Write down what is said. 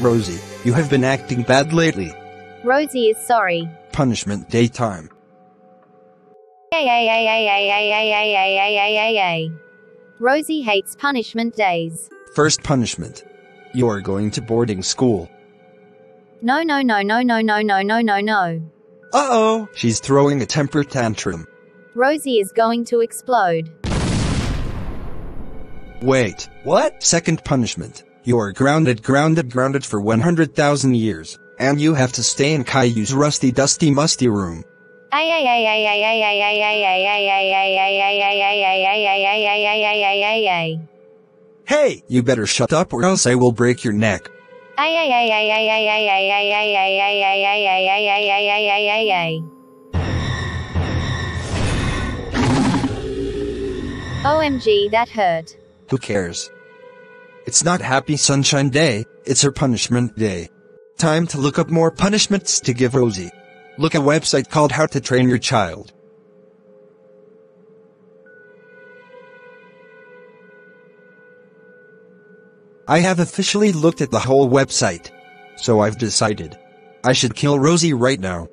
Rosie, you have been acting bad lately. Rosie is sorry. Punishment daytime. Rosie hates punishment days. First punishment. You are going to boarding school. No, no, no, no, no, no, no, no, no, no. Uh oh, she's throwing a temper tantrum. Rosie is going to explode. Wait, what? Second punishment. You are grounded, grounded, grounded for 100,000 years, and you have to stay in Caillou's rusty, dusty, musty room. Hey, you better shut up or else I will break your neck. OMG, that hurt. Who cares? It's not Happy Sunshine Day, it's her punishment day. Time to look up more punishments to give Rosie. Look a website called How to Train Your Child. I have officially looked at the whole website. So I've decided. I should kill Rosie right now.